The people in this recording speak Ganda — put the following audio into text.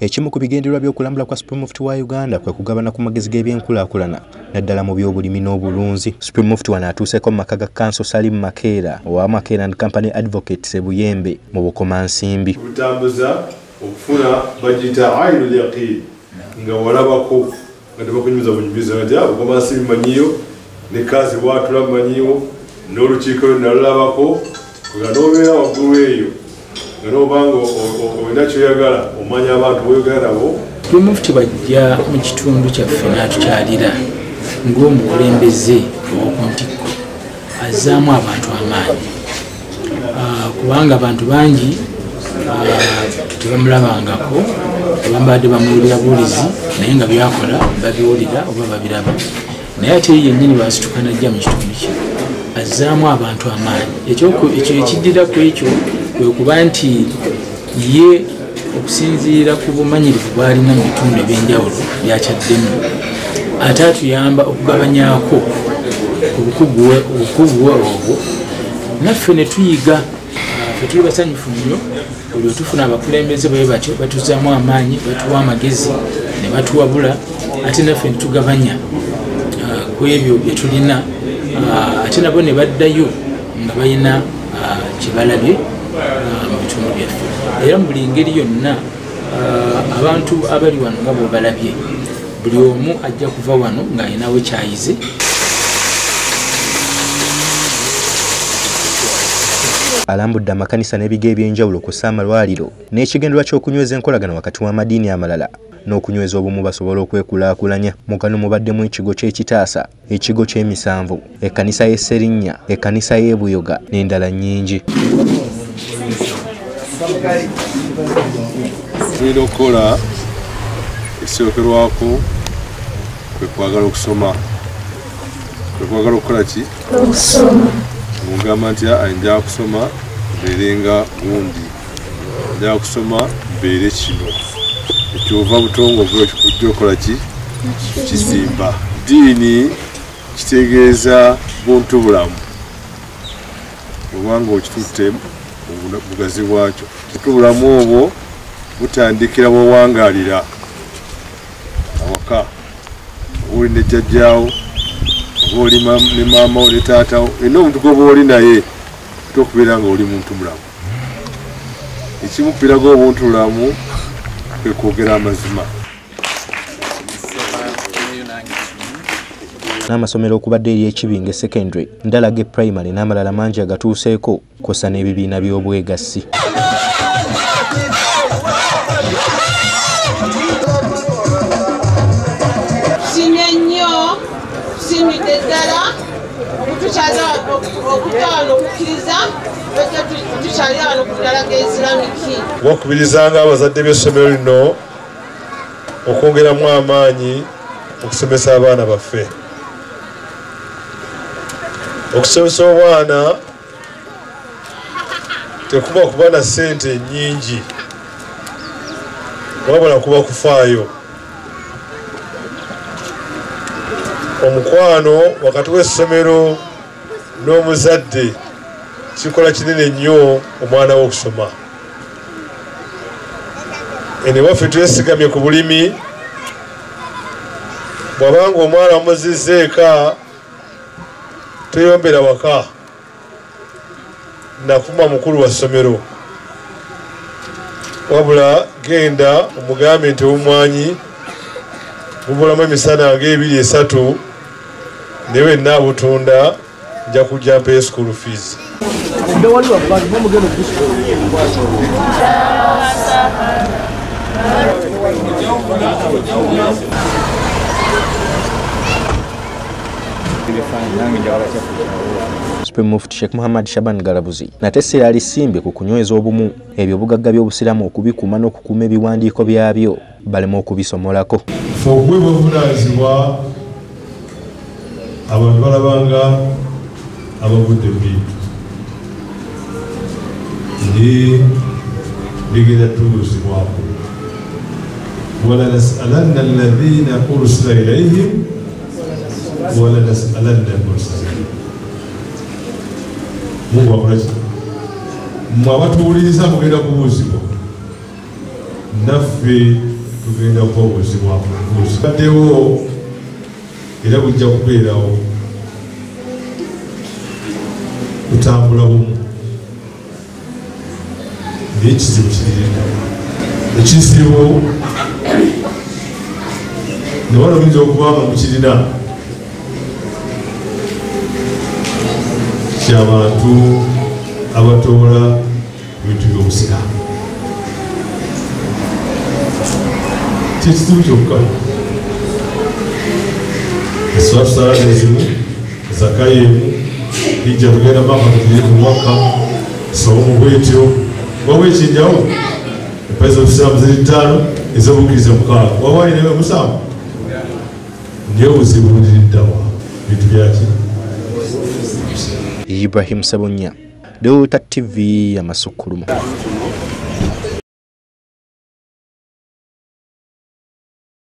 ekimu ku bigendererwa by'okulambula kwa supreme mufti wa uganda kwe kugabana ku magezi g'ebyenkulaakulana naddala mu byobulimi n'obulunzi. Supreme mufti wano atuuseeko mu maka ga kanso salim makeera owa makeera and company advocate sebuyembe mu bukomansimbi. Butambuza okufuna bagiyita ainu lyaqin nga walabako nga tebakunyumiza bunyumiza nti bukomansimbi manyiyo ne kazi bwatula manyiwo n'olukiiko nalulabako nga n'obeera waggulu eyo nga nobanga olina kyoyagala omanya abantu boyogera nabo mufti bajja mu kitundu kyaffe n'atukyalira ng'omukulembeze owokuntikko azzaamu abantu amaanyi. Kubanga abantu bangi tebamulabangako abambadde bamuwulira buulizi naye nga byakola babiwulira oba babiraba. Naye ate yennyini bwasituka najja mu kitundu kye azzaamu abantu amaanyi. Ekyo ekiddira ku ekyo kwe kuba nti ye okusinziira ku bumanyirivu bwalina mu bitundu ebyenjawulo byakyaddemu ate atuyamba okugabanyaako obukuguwe obwo naffe ne tuyiga fe tuli basanyufu nnyo buli otufuna abakulembeze bwe batyo batuzaamu amaanyi batuwa amagezi ne batuwabula ate naffe netugabanya ku ebyo byetulina ate nabo ne baddayo nga balina bitundu byaffe era mu buli ngeri yonna abantu abali wano nga bwebalabye buli omu ajja kuva wano ng'alinawo kyayize. Alambudde amakanisa n'ebigo ebyenjawulo ku saamalwaliro n'ekigenderwa ky'okunyweza enkolagana wakati w'amadiini amalala n'okunyweza obumu basobole okwekulaakulanya mugano mubaddemu ekigo ky'ekitaasa ekigo ky'emisanvu ekkanisa y'e serinnya ekkanisa y'e buyoga n'endala nnyingi tulina okukola ekisookerwako kwe kwagala okusoma. Kwe kwagala okukola ki? Mugamba nti njagala kusoma mbeere nga gundi. Njagala kusoma mbeere kino. Ekyova butongove ojja okola ki? Kisimba. Diini kitegeeza buntu bulamu. Obanga okitutte bugazi bwakyo obulamu obwo butandikira bwewangalira awaka oli ne jjajjaawo oba oli ne maamawo ne taatawo era omuntu goba oli naye ate okubeera nga oli muntu mulamu. Ekimupiraga obuntu bulamu kwe kwogera amazima n'amasomero okubadde eri ekibinga secondary ndalaga primary n'amalala mangi agatuuseeko kosa n'ebibiina by'obwegassi. Tusiimye nnyo tusiimidde ddala okutukyala okutwala okukkiriza tukyali wano ku ddala ga isilamiki wakubirizanga abazadde b'essomero lino okwongeramu amaanyi okusomesa abaana baffe okusomesa obwana tekuba kuba na ssente nnyingi. Wabula kuba kufaayo. Omukwano wakati w'essomero n'omuzadde kikola kinene nnyo omwana we okusoma ene waffe twesigamye ku bulimi. Bw'abanga omwana amuzizza eka toyombera waka. Nakuma mukulu wa ssomero. Wabula genda omugambe nti obumwanyi bubulamu emisana ng'ebiri esatu naye wenna abutunda nja kujja mpeyo school fees supreme mufti sheikh muhammad shaban galabuzi nate essira alisimbye ku kunyweza obumu. Ebyo obugagga by'obusiraamu okubikuuma n'okukuuma ebiwandiiko byabyo baleme okubisomolako fe okuwe buvunanyizibwa abantu balabanga abavudde mu bintu ndi ligenda tubuuzibwako walanasalanna alladhina ursila ilaihim walanasalanna almursalin mungu akolaki mwe abatuwuliriza mugenda kubuuzibwa naffe tugenda kuba obuzibu abuzi baddewo era bujja kubeerawo kutambula bumu naye ekizibu kirirenda ekizibu newala oyinza okubanga mukirina kyabantu abatoola ebintu byobusiraamu kyekizibu kyokka? Eswala tusala nezimu zakayo emu ijja tugenda maka tugire somu bwetyo. Waba ekinjawo epaisa zobusiraamu ziri ttaano ezobukiriza mukaaga. Waba musanvu naye obuzibu buliriddawa bintu byaki ibrahim Sabunya, DOTA TV ya Masukuru.